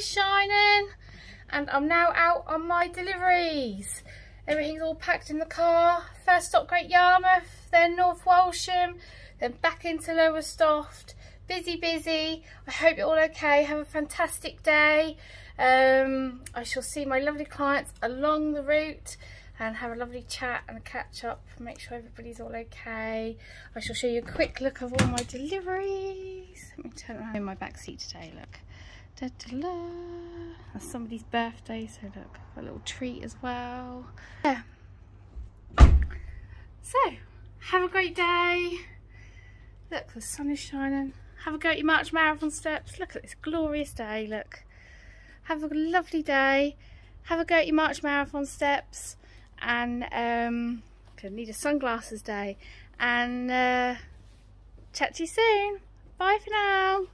is shining and I'm now out on my deliveries. Everything's all packed in the car. First stop Great Yarmouth, then North Walsham, then back into Lowestoft. Busy, busy. I hope you're all okay. Have a fantastic day. Um, I shall see my lovely clients along the route and have a lovely chat and catch up. Make sure everybody's all okay. I shall show you a quick look of all my deliveries. Let me turn around in my back seat today, look. Da -da -da. That's somebody's birthday, so look, a little treat as well. Yeah. So, have a great day. Look, the sun is shining. Have a go at your March Marathon steps. Look at this glorious day, look. Have a lovely day. Have a go at your March Marathon steps. And, um, gonna need a sunglasses day. And, uh, chat to you soon. Bye for now.